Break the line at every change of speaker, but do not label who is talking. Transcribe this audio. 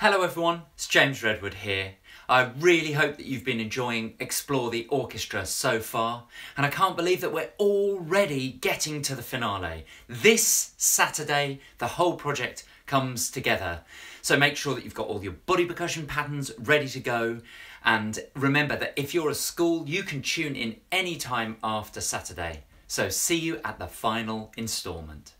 Hello everyone, it's James Redwood here. I really hope that you've been enjoying Explore the Orchestra so far, and I can't believe that we're already getting to the finale. This Saturday, the whole project comes together. So make sure that you've got all your body percussion patterns ready to go, and remember that if you're a school, you can tune in any time after Saturday. So see you at the final instalment.